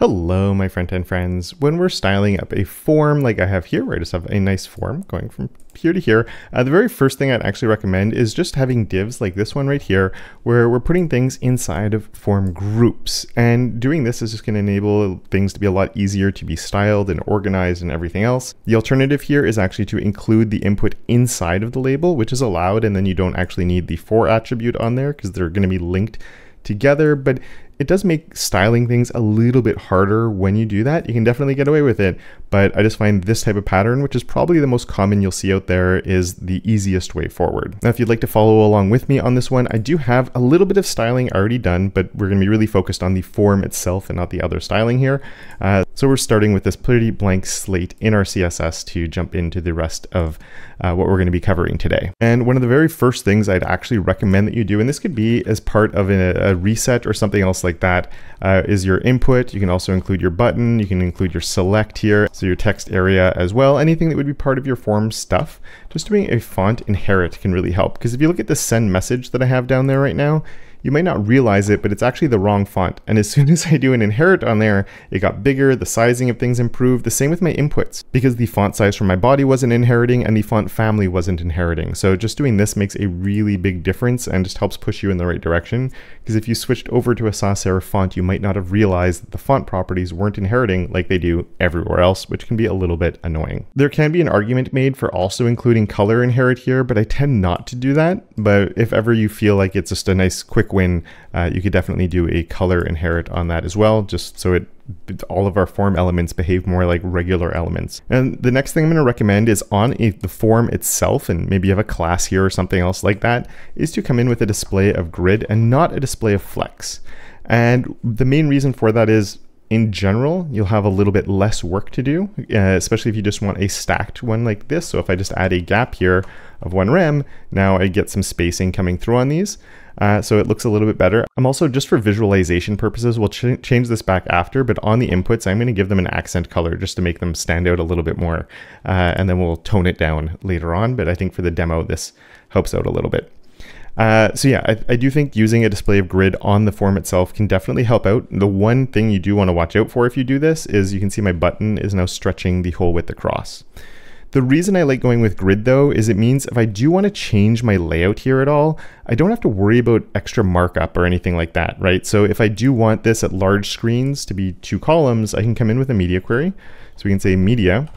Hello, my front-end friends. When we're styling up a form like I have here, where I just have a nice form going from here to here, uh, the very first thing I'd actually recommend is just having divs like this one right here, where we're putting things inside of form groups. And doing this is just going to enable things to be a lot easier to be styled and organized and everything else. The alternative here is actually to include the input inside of the label, which is allowed, and then you don't actually need the for attribute on there because they're going to be linked together, but it does make styling things a little bit harder when you do that. You can definitely get away with it, but I just find this type of pattern, which is probably the most common you'll see out there, is the easiest way forward. Now, if you'd like to follow along with me on this one, I do have a little bit of styling already done, but we're gonna be really focused on the form itself and not the other styling here. Uh, so we're starting with this pretty blank slate in our CSS to jump into the rest of uh, what we're gonna be covering today. And one of the very first things I'd actually recommend that you do, and this could be as part of a, a reset or something else like like that uh, is your input. You can also include your button. You can include your select here. So your text area as well. Anything that would be part of your form stuff. Just doing a font inherit can really help. Because if you look at the send message that I have down there right now, you might not realize it, but it's actually the wrong font. And as soon as I do an inherit on there, it got bigger, the sizing of things improved. The same with my inputs, because the font size for my body wasn't inheriting and the font family wasn't inheriting. So just doing this makes a really big difference and just helps push you in the right direction. Because if you switched over to a sans serif font, you might not have realized that the font properties weren't inheriting like they do everywhere else, which can be a little bit annoying. There can be an argument made for also including color inherit here, but I tend not to do that. But if ever you feel like it's just a nice quick win, uh, you could definitely do a color inherit on that as well, just so it all of our form elements behave more like regular elements. And the next thing I'm going to recommend is on a, the form itself, and maybe you have a class here or something else like that, is to come in with a display of grid and not a display of flex. And the main reason for that is in general, you'll have a little bit less work to do, uh, especially if you just want a stacked one like this. So if I just add a gap here of one rem, now I get some spacing coming through on these. Uh, so it looks a little bit better. I'm also, just for visualization purposes, we'll ch change this back after, but on the inputs, I'm gonna give them an accent color just to make them stand out a little bit more. Uh, and then we'll tone it down later on, but I think for the demo, this helps out a little bit. Uh, so yeah, I, I, do think using a display of grid on the form itself can definitely help out. The one thing you do want to watch out for if you do this is you can see my button is now stretching the whole width across. The reason I like going with grid though is it means if I do want to change my layout here at all, I don't have to worry about extra markup or anything like that, right? So if I do want this at large screens to be two columns, I can come in with a media query. So we can say media,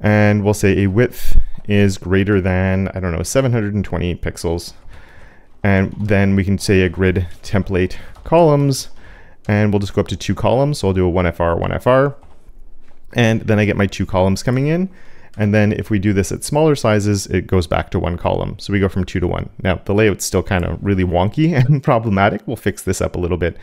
and we'll say a width is greater than, I don't know, 720 pixels. And then we can say a grid template columns, and we'll just go up to two columns. So I'll do a 1FR, 1FR. And then I get my two columns coming in. And then if we do this at smaller sizes, it goes back to one column. So we go from two to one. Now the layout's still kind of really wonky and problematic. We'll fix this up a little bit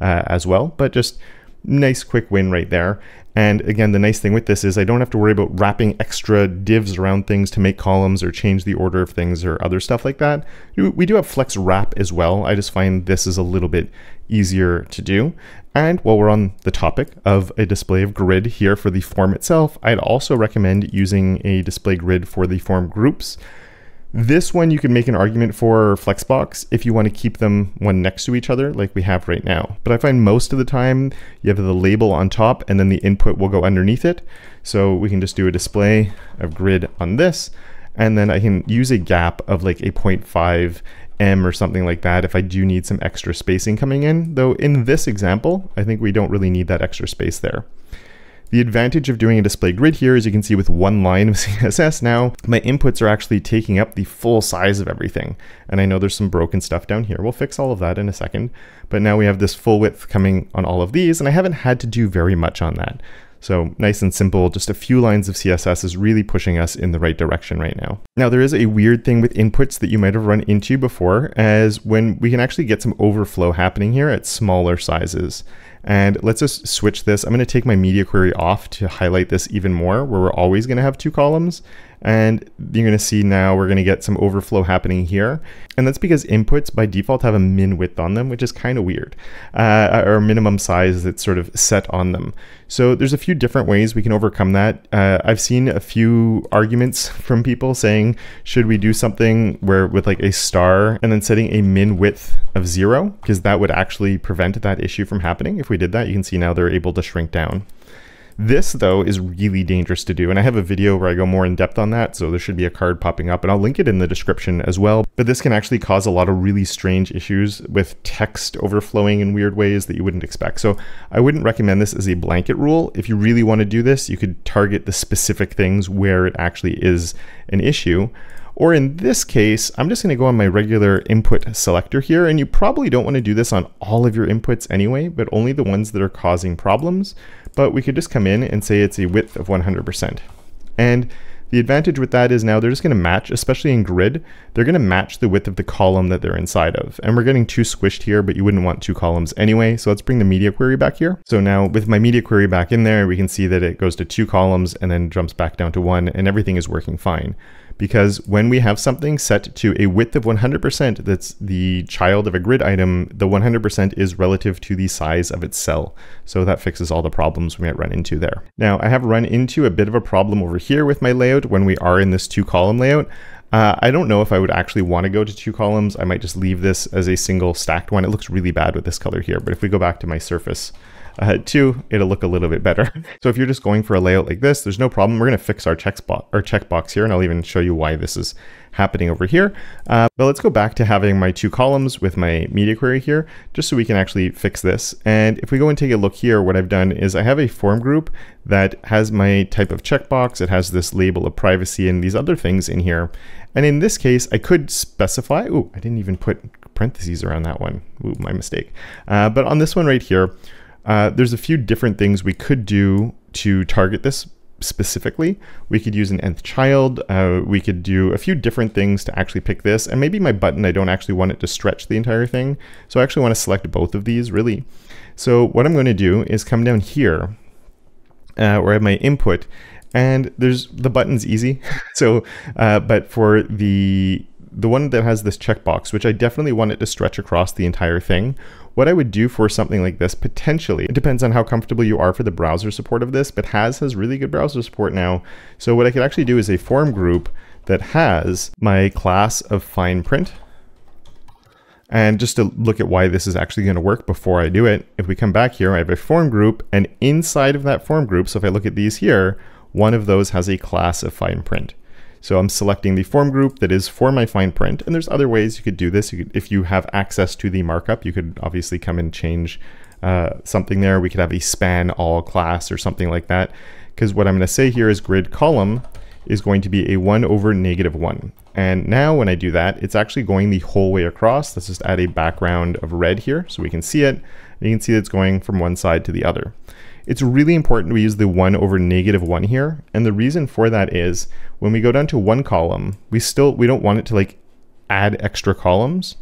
uh, as well, but just nice quick win right there. And again, the nice thing with this is I don't have to worry about wrapping extra divs around things to make columns or change the order of things or other stuff like that. We do have flex wrap as well. I just find this is a little bit easier to do. And while we're on the topic of a display of grid here for the form itself, I'd also recommend using a display grid for the form groups. This one you can make an argument for Flexbox if you want to keep them one next to each other like we have right now. But I find most of the time you have the label on top and then the input will go underneath it. So we can just do a display of grid on this and then I can use a gap of like a 0.5 em or something like that if I do need some extra spacing coming in. Though in this example, I think we don't really need that extra space there. The advantage of doing a display grid here is you can see with one line of CSS now, my inputs are actually taking up the full size of everything. And I know there's some broken stuff down here. We'll fix all of that in a second. But now we have this full width coming on all of these, and I haven't had to do very much on that. So nice and simple, just a few lines of CSS is really pushing us in the right direction right now. Now there is a weird thing with inputs that you might have run into before as when we can actually get some overflow happening here at smaller sizes. And let's just switch this. I'm going to take my media query off to highlight this even more where we're always going to have two columns. And you're to see now we're to get some overflow happening here. And that's because inputs by default have a min width on them, which is kind of weird, uh, or minimum size that's sort of set on them. So there's a few different ways we can overcome that. Uh, I've seen a few arguments from people saying, should we do something where with like a star and then setting a min width of zero, because that would actually prevent that issue from happening if we did that, you can see now they're able to shrink down. This, though, is really dangerous to do, and I have a video where I go more in depth on that, so there should be a card popping up, and I'll link it in the description as well. But this can actually cause a lot of really strange issues with text overflowing in weird ways that you wouldn't expect. So I wouldn't recommend this as a blanket rule. If you really want to do this, you could target the specific things where it actually is an issue. Or in this case, I'm just going to go on my regular input selector here, and you probably don't want to do this on all of your inputs anyway, but only the ones that are causing problems. But we could just come in and say it's a width of 100%. And the advantage with that is now they're just going to match, especially in grid, they're going to match the width of the column that they're inside of. And we're getting two squished here, but you wouldn't want two columns anyway. So let's bring the media query back here. So now with my media query back in there, we can see that it goes to two columns and then jumps back down to one and everything is working fine because when we have something set to a width of 100% that's the child of a grid item, the 100% is relative to the size of its cell. So that fixes all the problems we might run into there. Now I have run into a bit of a problem over here with my layout when we are in this two column layout. Uh, I don't know if I would actually want to go to two columns. I might just leave this as a single stacked one. It looks really bad with this color here, but if we go back to my surface, uh, two, it'll look a little bit better. so if you're just going for a layout like this, there's no problem. We're going to fix our checkbox, our checkbox here, and I'll even show you why this is happening over here. Uh, but let's go back to having my two columns with my media query here, just so we can actually fix this. And if we go and take a look here, what I've done is I have a form group that has my type of checkbox. It has this label of privacy and these other things in here. And in this case, I could specify, oh, I didn't even put parentheses around that one. Ooh, my mistake. Uh, but on this one right here, uh, there's a few different things we could do to target this specifically. We could use an nth child. Uh, we could do a few different things to actually pick this. And maybe my button, I don't actually want it to stretch the entire thing. So I actually want to select both of these really. So what I'm going to do is come down here uh, where I have my input and there's the button's easy. so, uh, but for the the one that has this checkbox, which I definitely want it to stretch across the entire thing, what I would do for something like this, potentially, it depends on how comfortable you are for the browser support of this, but Has has really good browser support now. So what I could actually do is a form group that has my class of fine print. And just to look at why this is actually going to work before I do it, if we come back here, I have a form group, and inside of that form group, so if I look at these here, one of those has a class of fine print. So I'm selecting the form group that is for my fine print. And there's other ways you could do this. You could, if you have access to the markup, you could obviously come and change uh, something there. We could have a span all class or something like that. Because what I'm going to say here is grid column is going to be a 1 over negative 1. And now when I do that, it's actually going the whole way across. Let's just add a background of red here so we can see it. And you can see it's going from one side to the other. It's really important we use the 1 over negative 1 here. And the reason for that is when we go down to one column, we still, we don't want it to like add extra columns.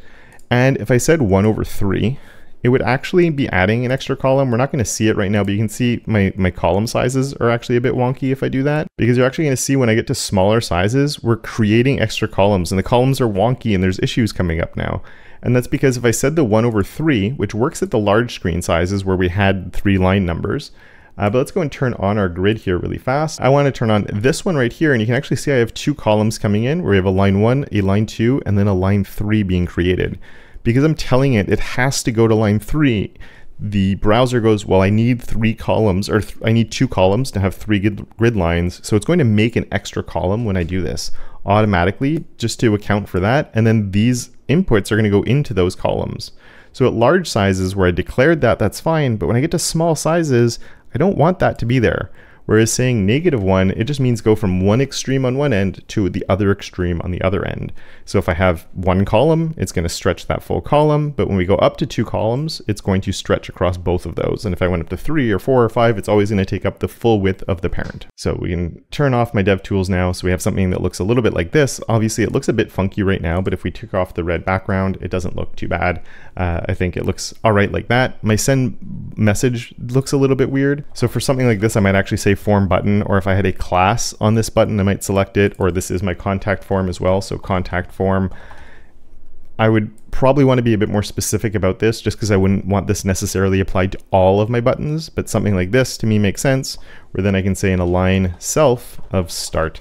And if I said 1 over 3, it would actually be adding an extra column. We're not going to see it right now, but you can see my, my column sizes are actually a bit wonky if I do that. Because you're actually going to see when I get to smaller sizes, we're creating extra columns and the columns are wonky and there's issues coming up now. And that's because if I said the 1 over 3, which works at the large screen sizes where we had three line numbers, uh, but let's go and turn on our grid here really fast. I want to turn on this one right here, and you can actually see I have two columns coming in where we have a line 1, a line 2, and then a line 3 being created. Because I'm telling it it has to go to line 3, the browser goes, well, I need three columns, or I need two columns to have three grid lines. So it's going to make an extra column when I do this automatically just to account for that. And then these inputs are going to go into those columns. So at large sizes where I declared that, that's fine. But when I get to small sizes, I don't want that to be there. Whereas saying negative one, it just means go from one extreme on one end to the other extreme on the other end. So if I have one column, it's going to stretch that full column. But when we go up to two columns, it's going to stretch across both of those. And if I went up to three or four or five, it's always going to take up the full width of the parent. So we can turn off my dev tools now. So we have something that looks a little bit like this. Obviously it looks a bit funky right now, but if we took off the red background, it doesn't look too bad. Uh, I think it looks all right like that. My send message looks a little bit weird. So for something like this, I might actually say form button, or if I had a class on this button, I might select it, or this is my contact form as well, so contact form. I would probably want to be a bit more specific about this just because I wouldn't want this necessarily applied to all of my buttons, but something like this to me makes sense, where then I can say in align self of start.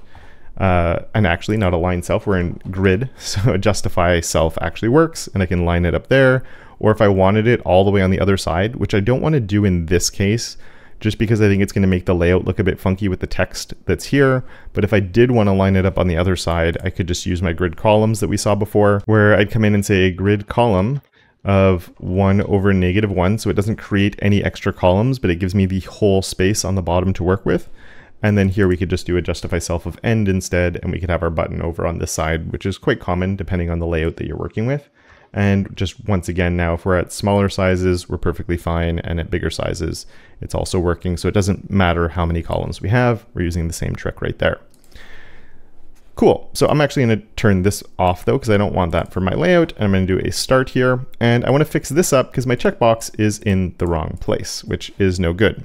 uh, and actually not align self, we're in grid. So justify self actually works and I can line it up there. Or if I wanted it all the way on the other side, which I don't want to do in this case, just because I think it's going to make the layout look a bit funky with the text that's here. But if I did want to line it up on the other side, I could just use my grid columns that we saw before, where I'd come in and say a grid column of 1 over negative 1, so it doesn't create any extra columns, but it gives me the whole space on the bottom to work with. And then here we could just do a justify self of end instead, and we could have our button over on this side, which is quite common depending on the layout that you're working with. And just once again, now if we're at smaller sizes, we're perfectly fine. And at bigger sizes, it's also working. So it doesn't matter how many columns we have, we're using the same trick right there. Cool, so I'm actually gonna turn this off though, because I don't want that for my layout. And I'm gonna do a start here, and I wanna fix this up because my checkbox is in the wrong place, which is no good.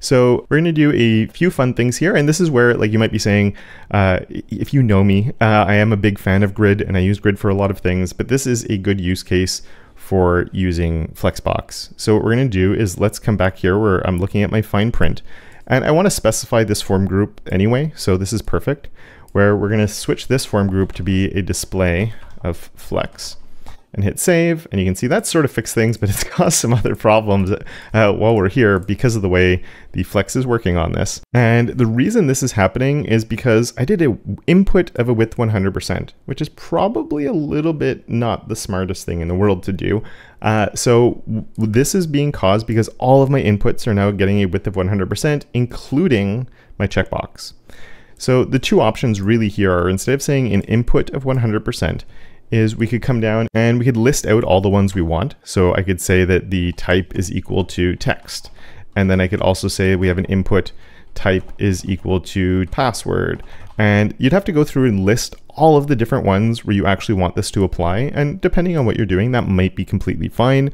So we're going to do a few fun things here. And this is where like you might be saying, uh, if you know me, uh, I am a big fan of grid and I use grid for a lot of things, but this is a good use case for using Flexbox. So what we're going to do is let's come back here where I'm looking at my fine print. And I want to specify this form group anyway, so this is perfect, where we're going to switch this form group to be a display of flex and hit save. And you can see that sort of fixed things, but it's caused some other problems uh, while we're here because of the way the Flex is working on this. And the reason this is happening is because I did an input of a width 100%, which is probably a little bit not the smartest thing in the world to do. Uh, so this is being caused because all of my inputs are now getting a width of 100%, including my checkbox. So the two options really here are instead of saying an input of 100%, is we could come down and we could list out all the ones we want. So I could say that the type is equal to text. And then I could also say we have an input type is equal to password. And you'd have to go through and list all of the different ones where you actually want this to apply. And depending on what you're doing, that might be completely fine.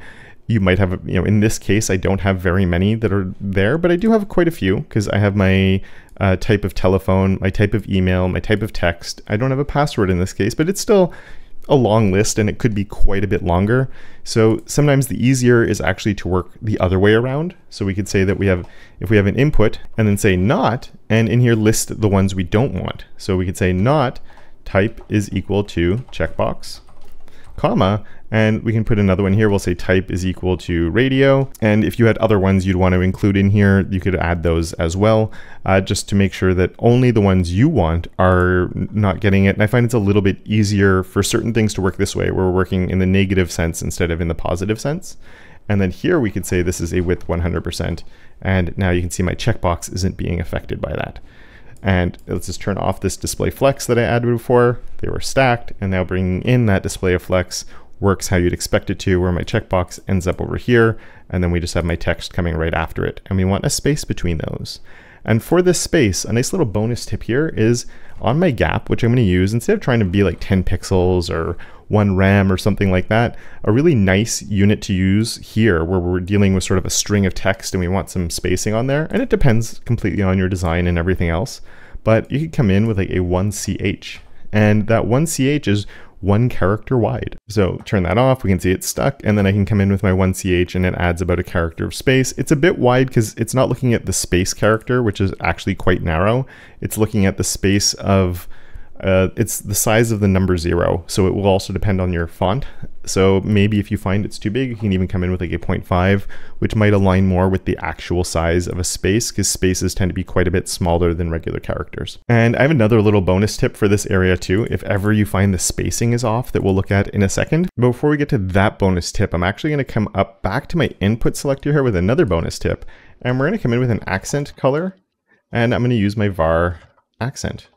You might have, you know, in this case, I don't have very many that are there, but I do have quite a few because I have my uh, type of telephone, my type of email, my type of text. I don't have a password in this case, but it's still, a long list and it could be quite a bit longer. So sometimes the easier is actually to work the other way around. So we could say that we have, if we have an input and then say not, and in here list the ones we don't want. So we could say not type is equal to checkbox, comma, and we can put another one here. We'll say type is equal to radio. And if you had other ones you'd want to include in here, you could add those as well, uh, just to make sure that only the ones you want are not getting it. And I find it's a little bit easier for certain things to work this way, where we're working in the negative sense instead of in the positive sense. And then here we could say this is a width 100%. And now you can see my checkbox isn't being affected by that. And let's just turn off this display flex that I added before. They were stacked and now bringing in that display of flex works how you'd expect it to, where my checkbox ends up over here, and then we just have my text coming right after it. And we want a space between those. And for this space, a nice little bonus tip here is on my gap, which I'm going to use, instead of trying to be like 10 pixels or one rem or something like that, a really nice unit to use here where we're dealing with sort of a string of text and we want some spacing on there. And it depends completely on your design and everything else. But you could come in with like a 1ch. And that 1ch is one character wide. So turn that off, we can see it's stuck, and then I can come in with my 1ch and it adds about a character of space. It's a bit wide because it's not looking at the space character, which is actually quite narrow. It's looking at the space of uh, it's the size of the number zero, so it will also depend on your font. So maybe if you find it's too big, you can even come in with like a 0.5, which might align more with the actual size of a space, because spaces tend to be quite a bit smaller than regular characters. And I have another little bonus tip for this area too, if ever you find the spacing is off that we'll look at in a second. But before we get to that bonus tip, I'm actually going to come up back to my input selector here with another bonus tip, and we're going to come in with an accent color, and I'm going to use my var accent.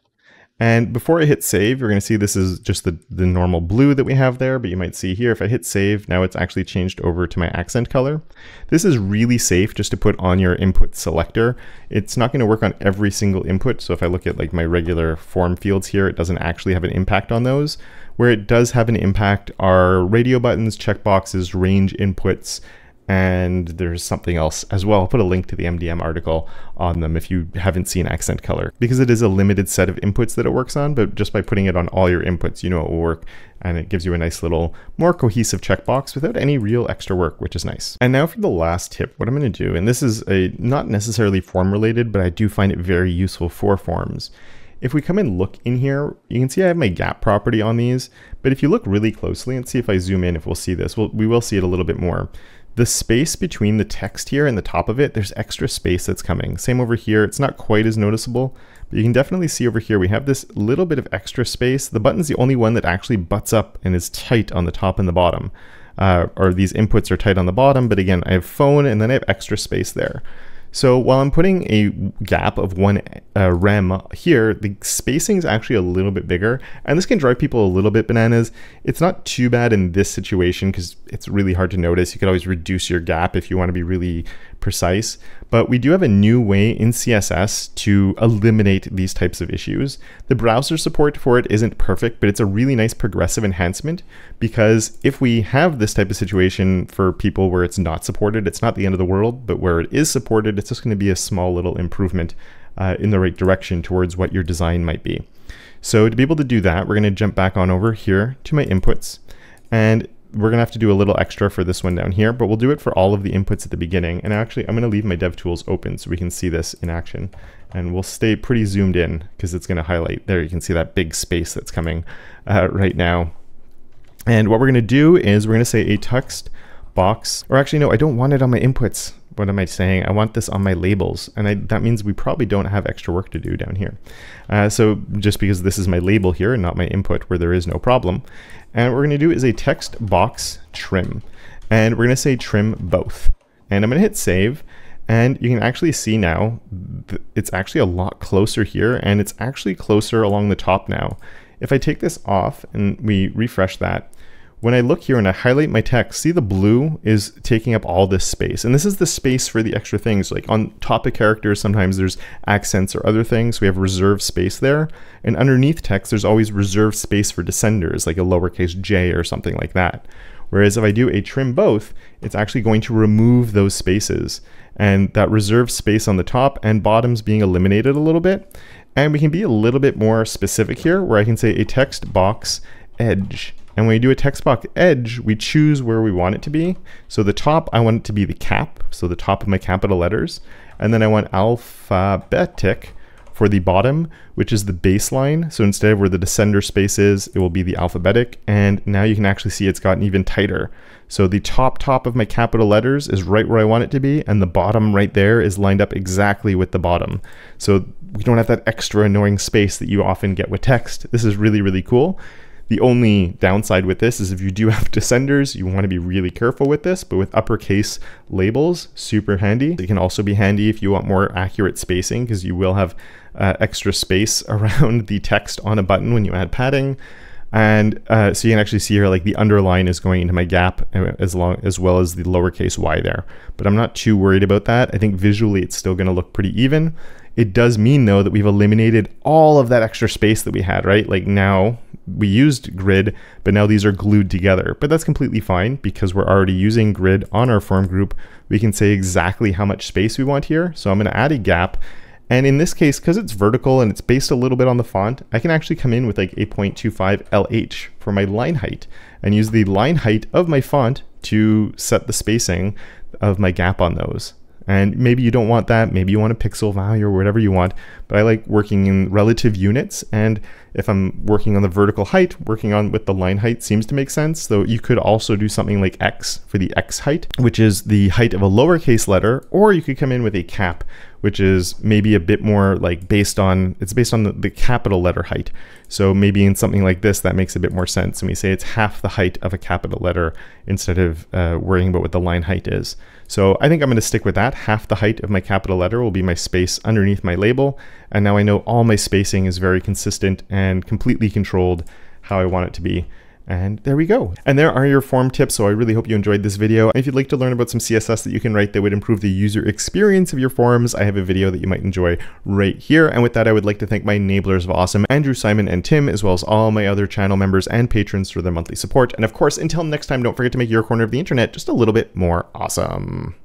And before I hit save, you're going to see this is just the, the normal blue that we have there, but you might see here, if I hit save, now it's actually changed over to my accent color. This is really safe just to put on your input selector. It's not going to work on every single input. So if I look at like my regular form fields here, it doesn't actually have an impact on those. Where it does have an impact are radio buttons, checkboxes, range inputs, and there's something else as well. I'll put a link to the MDN article on them if you haven't seen accent color because it is a limited set of inputs that it works on, but just by putting it on all your inputs, you know it will work and it gives you a nice little more cohesive checkbox without any real extra work, which is nice. And now for the last tip, what I'm going to do, and this is a not necessarily form related, but I do find it very useful for forms, if we come and look in here, you can see I have my gap property on these, but if you look really closely and see if I zoom in, if we'll see this, we'll, we will see it a little bit more. The space between the text here and the top of it, there's extra space that's coming. Same over here, it's not quite as noticeable, but you can definitely see over here, we have this little bit of extra space. The button's the only one that actually butts up and is tight on the top and the bottom. Uh, or these inputs are tight on the bottom, but again, I have phone and then I have extra space there. So while I'm putting a gap of one uh, rem here, the spacing is actually a little bit bigger, and this can drive people a little bit bananas. It's not too bad in this situation because it's really hard to notice. You could always reduce your gap if you want to be really precise, but we do have a new way in CSS to eliminate these types of issues. The browser support for it isn't perfect, but it's a really nice progressive enhancement because if we have this type of situation for people where it's not supported, it's not the end of the world, but where it is supported, it's just going to be a small little improvement uh, in the right direction towards what your design might be. So to be able to do that, we're going to jump back on over here to my inputs. And we're gonna have to do a little extra for this one down here, but we'll do it for all of the inputs at the beginning. And actually, I'm gonna leave my DevTools open so we can see this in action. And we'll stay pretty zoomed in because it's gonna highlight, there you can see that big space that's coming uh, right now. And what we're gonna do is we're gonna say a text box, or actually no, I don't want it on my inputs what am I saying? I want this on my labels. And I, that means we probably don't have extra work to do down here. Uh, so just because this is my label here and not my input where there is no problem. And what we're going to do is a text box trim. And we're going to say trim both. And I'm going to hit save. And you can actually see now, it's actually a lot closer here and it's actually closer along the top now. If I take this off and we refresh that, when I look here and I highlight my text, see the blue is taking up all this space. And this is the space for the extra things. Like on top of characters, sometimes there's accents or other things. We have reserved space there. And underneath text, there's always reserved space for descenders, like a lowercase j or something like that. Whereas if I do a trim both, it's actually going to remove those spaces. And that reserved space on the top and bottoms being eliminated a little bit. And we can be a little bit more specific here, where I can say a text box edge. And when we do a text box edge, we choose where we want it to be. So the top, I want it to be the cap, so the top of my capital letters. And then I want alphabetic for the bottom, which is the baseline. So instead of where the descender space is, it will be the alphabetic. And now you can actually see it's gotten even tighter. So the top top of my capital letters is right where I want it to be, and the bottom right there is lined up exactly with the bottom. So we don't have that extra annoying space that you often get with text. This is really, really cool. The only downside with this is if you do have descenders, you want to be really careful with this, but with uppercase labels, super handy. It can also be handy if you want more accurate spacing because you will have uh, extra space around the text on a button when you add padding. And uh, so you can actually see here like the underline is going into my gap uh, as long as well as the lowercase y there. But I'm not too worried about that. I think visually it's still going to look pretty even. It does mean though that we've eliminated all of that extra space that we had, right? Like now we used grid, but now these are glued together. But that's completely fine because we're already using grid on our form group. We can say exactly how much space we want here. So I'm gonna add a gap. And in this case, because it's vertical and it's based a little bit on the font, I can actually come in with like a 0.25 LH for my line height and use the line height of my font to set the spacing of my gap on those. And maybe you don't want that. Maybe you want a pixel value or whatever you want. But I like working in relative units. And if I'm working on the vertical height, working on with the line height seems to make sense. Though you could also do something like X for the X height, which is the height of a lowercase letter, or you could come in with a cap, which is maybe a bit more like based on, it's based on the, the capital letter height. So maybe in something like this, that makes a bit more sense. And we say it's half the height of a capital letter instead of uh, worrying about what the line height is. So I think I'm going to stick with that. Half the height of my capital letter will be my space underneath my label. And now I know all my spacing is very consistent and completely controlled how I want it to be. And there we go. And there are your form tips. So I really hope you enjoyed this video. If you'd like to learn about some CSS that you can write that would improve the user experience of your forms, I have a video that you might enjoy right here. And with that, I would like to thank my enablers of awesome, Andrew, Simon, and Tim, as well as all my other channel members and patrons for their monthly support. And of course, until next time, don't forget to make your corner of the internet just a little bit more awesome.